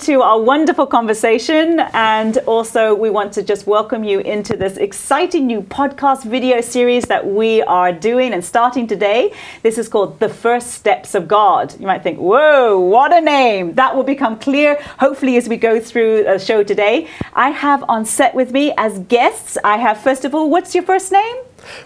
to our wonderful conversation. And also, we want to just welcome you into this exciting new podcast video series that we are doing and starting today. This is called The First Steps of God. You might think, whoa, what a name. That will become clear, hopefully, as we go through the show today. I have on set with me as guests, I have, first of all, what's your first name?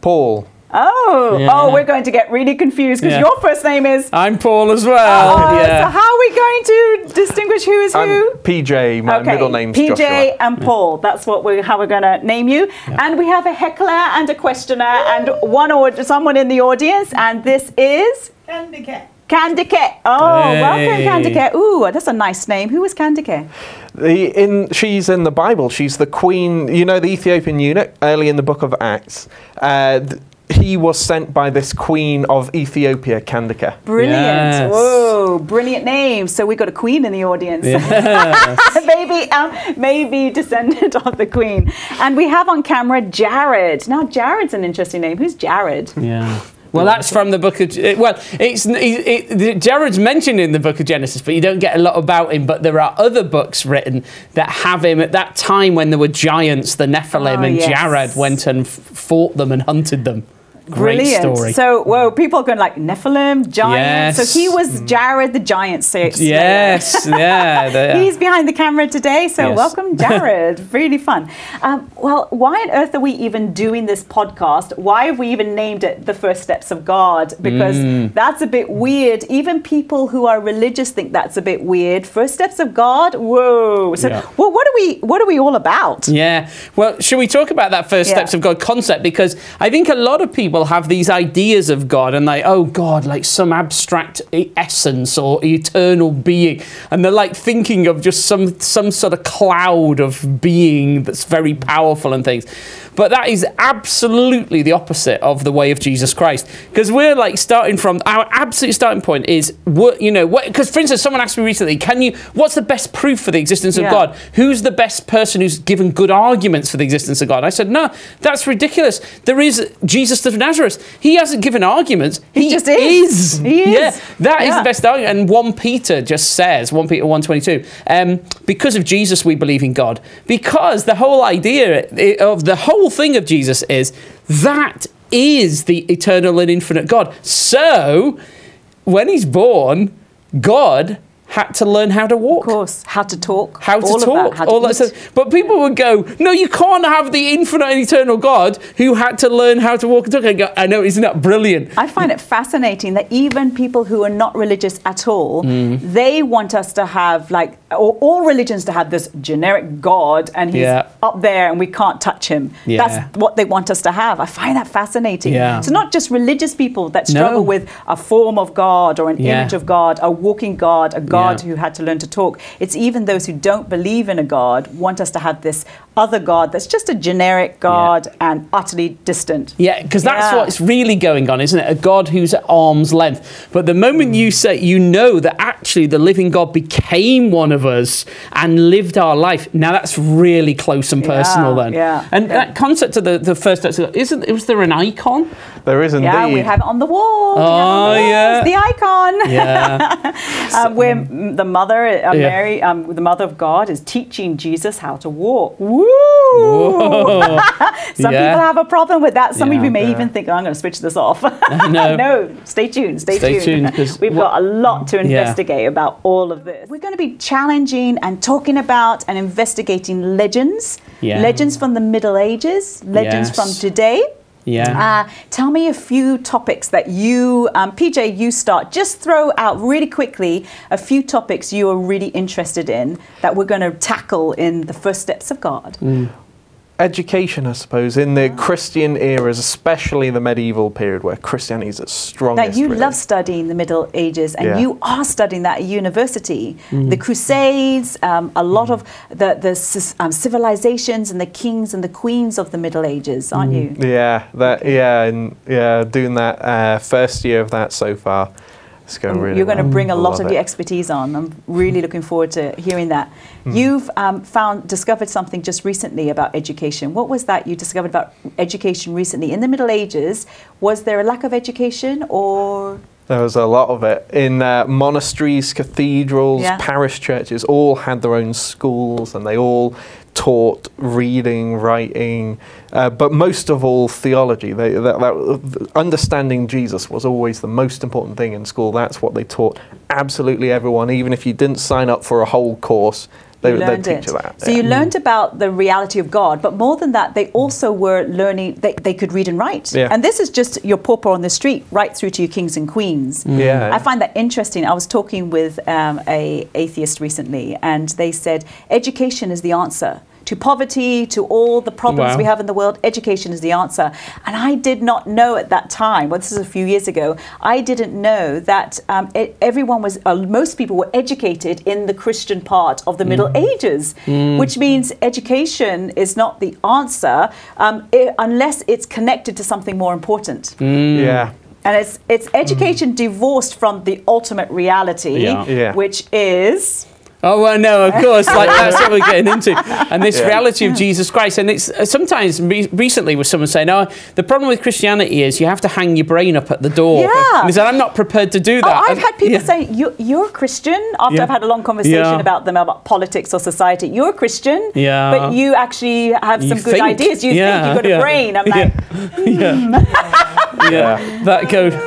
Paul. Oh, Yeah. oh, we're going to get really confused because Yeah. your first name is. I'm Paul as well. Oh, yeah. So how are we going to distinguish who is I'm who? PJ. My middle name's PJ Joshua. and Paul. That's what we how we're going to name you. And we have a heckler and a questioner and one or someone in the audience. And this is Candicate. Kandake. Oh, welcome, Hey. Kandake. Ooh, that's a nice name. Who is Kandake? The, in, she's in the Bible. She's the queen. You know the Ethiopian eunuch early in the book of Acts. Uh, th- he was sent by this queen of Ethiopia, Candice. Brilliant. Yes. Whoa, brilliant name. So we got a queen in the audience. maybe, um, maybe descendant of the queen. And we have on camera Jared. Now, Jared's an interesting name. Who's Jared? Yeah. Well, that's from the book of. Well, it's it, it, Jared's mentioned in the book of Genesis, but you don't get a lot about him. But there are other books written that have him at that time when there were giants, the Nephilim, Oh, and yes. Jared went and fought them and hunted them. Great Brilliant. story. So, whoa, people are going like Nephilim, giants. Yes. So he was Jared the giant six. yes, yeah. the- He's behind the camera today, so Yes. welcome, Jared. really fun. Um, well, why on earth are we even doing this podcast? Why have we even named it The First Steps of God? Because Mm. that's a bit weird. Even people who are religious think that's a bit weird. First Steps of God? Whoa. So, Yeah. well, what are we? What are we all about? Yeah. Well, should we talk about that first Yeah. steps of God concept? Because I think a lot of people have these ideas of God and like, oh God, like some abstract essence or eternal being, and they're like thinking of just some some sort of cloud of being that's very powerful and things. But that is absolutely the opposite of the way of Jesus Christ. Because we're like starting from our absolute starting point is what you know. Because for instance, someone asked me recently, "Can you? What's the best proof for the existence of Yeah. God? Who's the best person who's given good arguments for the existence of God?" I said, "No, that's ridiculous. There is Jesus of Nazareth. He hasn't given arguments. He, just is. He is. Yeah, that is Yeah. the best argument. And one Peter just says, one Peter one twenty two, um, because of Jesus we believe in God. Because the whole idea of the whole thing of Jesus is that is the eternal and infinite God. So when he's born, God had to learn how to walk Of course, how to talk. how to all of talk, that, how to all that stuff. But people would go, no, you can't have the infinite and eternal God who had to learn how to walk and talk. I go, I know, isn't that brilliant? I find it fascinating that even people who are not religious at all, Mm. they want us to have like or all religions to have this generic God and he's Yeah. up there and we can't touch him. Yeah. That's what they want us to have. I find that fascinating. Yeah. So not just religious people that struggle No. with a form of God or an image of God, a walking God, a God who had to learn to talk. It's even those who don't believe in a God want us to have this other God that's just a generic God and utterly distant. Yeah, because that's what's really going on, isn't it? A God who's at arm's length. But the moment you say, you know that actually the living God became one of us and lived our life, now that's really close and personal Yeah, then. yeah, And yeah. that concept of the, the first, isn't, was there an icon? There is indeed. Yeah, we have it on the wall. We on Oh, the yeah. The icon. Yeah. Uh, where m- the mother, uh, Yeah. Mary, um, the mother of God, is teaching Jesus how to walk. Woo! Some Yeah. people have a problem with that. Some of you may Yeah. even think, oh, I'm going to switch this off. No. no, stay tuned. Stay, Stay tuned. tuned, 'cause We've what- got a lot to Yeah. investigate about all of this. We're going to be challenging and talking about and investigating legends. Yeah. Legends from the Middle Ages, legends Yes. from today. Yeah. Uh, tell me a few topics that you, um, PJ, you start. Just throw out really quickly a few topics you are really interested in that we're going to tackle in the first steps of God. Mm. Education, I suppose, in the Christian eras, especially the medieval period where Christianity is its Now, you really. love studying the Middle Ages, and Yeah. you are studying that at university. Mm. The Crusades, um, a lot of the, the um, civilizations and the kings and the queens of the Middle Ages, aren't you? Yeah, that. Yeah, and yeah, doing that uh, first year of that so far. Going really. You're going to bring a lot of your expertise on. I'm really looking forward to hearing that. Hmm. You've um, found discovered something just recently about education. What was that you discovered about education recently in the Middle Ages? Was there a lack of education, or There was a lot of it in uh, monasteries, cathedrals, Yeah. parish churches. All had their own schools, and they all taught reading, writing, uh, but most of all theology. They, that, that, understanding Jesus was always the most important thing in school. That's what they taught absolutely everyone, even if you didn't sign up for a whole course. They, learned teach it. you that. So yeah. you learned about the reality of God, but more than that, they also were learning they, they could read and write. Yeah. And this is just your pauper on the street, right through to your kings and queens. Yeah. I find that interesting. I was talking with um, a atheist recently, and they said education is the answer. To poverty, to all the problems Wow. we have in the world, education is the answer. And I did not know at that time, well, this is a few years ago, I didn't know that um, e- everyone was, uh, most people were educated in the Christian part of the Middle Ages, which means education is not the answer um, i unless it's connected to something more important. yeah. And it's, it's education divorced from the ultimate reality, Yeah. Yeah. which is. Oh well, no, of course, like that's what we're getting into, and this Yeah. reality of Jesus Christ. And it's uh, sometimes re- recently with someone saying, "Oh, the problem with Christianity is you have to hang your brain up at the door." Yeah. and he said, "I'm not prepared to do Oh, that." I've And- had people yeah. say, you, You're a Christian, after Yeah. I've had a long conversation Yeah. about them, about politics or society. You're a Christian, Yeah. but you actually have You some good think. ideas. You Yeah, think you've got yeah. a brain. I'm like, yeah, yeah, that goes.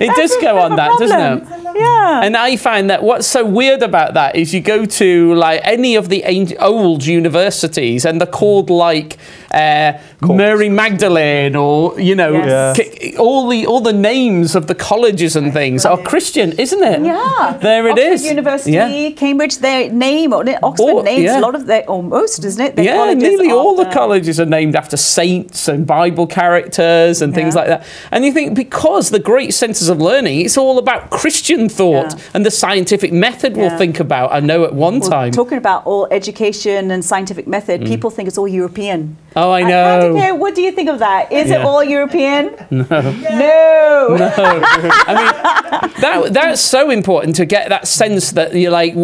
It does go on that, doesn't it? Problem. Yeah. And I find that what's so weird about that is you go to like any of the old universities and they're called like uh, Mary Magdalene or you know Yes. ki- all the all the names of the colleges and things are Christian, isn't it? Yeah, there it Oxford is. University, Yeah. Cambridge, their name Oxford All- names yeah. a lot of their almost, isn't it? Their yeah, nearly all the after- colleges are named after saints and Bible characters and things like that. And you think because the great centres of learning, it's all about Christian thought Yeah. and the scientific method we'll think about. I know at one Well, time. talking about all education and scientific method, mm. people think it's all European. Oh, I know. Advocate, what do you think of that? Is it all European? No. No. I mean, that that's so important to get that sense that you're like,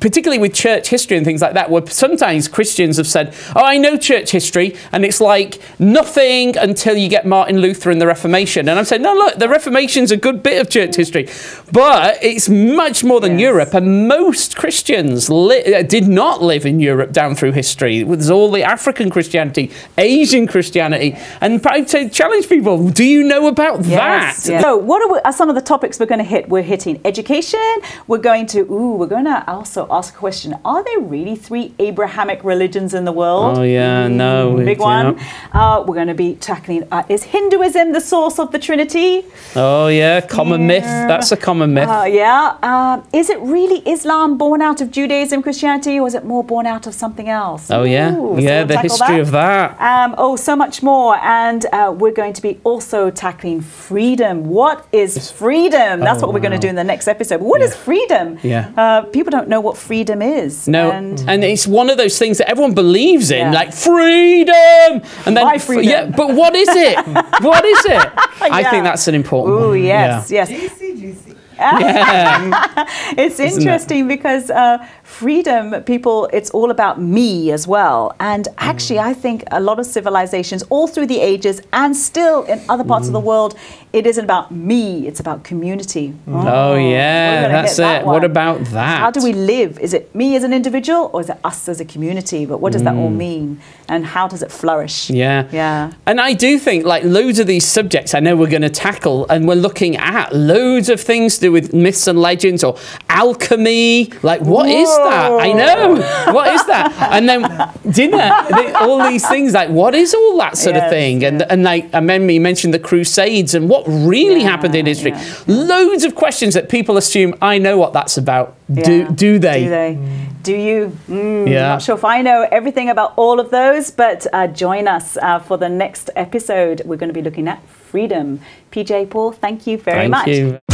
particularly with church history and things like that, where sometimes Christians have said, "Oh, I know church history," and it's like nothing until you get Martin Luther and the Reformation. And I'm saying, no, look, the Reformation's a good bit of church history, but it's much more than Yes. Europe. And most Christians li- uh, did not live in Europe down through history. There's all the African Christianity, Asian Christianity, and I say, challenge people: Do you know about Yes, that? yes. So, what are, we, are some of the topics we're going to hit? We're hitting education. We're going to, ooh, we're going to also ask a question Are there really three Abrahamic religions in the world? Oh yeah, no, Big yeah. one. Uh, we're going to be tackling uh, is Hinduism the source of the Trinity? Oh yeah, common Yeah. myth. That's a common myth. Uh, yeah. Um, is it really Islam born out of Judaism, Christianity, or is it more born out of something else? oh yeah, Ooh, yeah. we'll the tackle history of that. Um, oh, so much more. And uh, we're going to be also tackling freedom. What is freedom? That's Oh, what we're going to do in the next episode. But what is freedom? Yeah. Uh, people don't know what freedom is. No, And and, it's one of those things that everyone believes in, Yeah. like freedom. And then, My freedom. yeah, but what is it? what is it? I think that's an important Ooh, one. yes, yes. Yeah. It's interesting because uh, freedom, people, it's all about me as well. And actually, I think a lot of civilizations, all through the ages, and still in other parts of the world, it isn't about me, it's about community. Oh we're yeah, that's that it. What about that? How do we live? Is it me as an individual or is it us as a community? But what does that all mean? And how does it flourish? Mm. Yeah. Yeah. And I do think like loads of these subjects I know we're going to tackle and we're looking at loads of things to do with myths and legends or alchemy. Like what is that? I know. what is that? And then dinner, all these things like what is all that sort of thing? And yeah. and like I remember you mentioned the crusades and what really Yeah, happened in history. yeah. Loads of questions that people assume I know what that's about. Yeah. Do do they? Do they? Do you? Mm, Yeah. Not sure if I know everything about all of those, but uh, join us uh, for the next episode. We're going to be looking at freedom. PJ Paul, thank you very Thank much. you.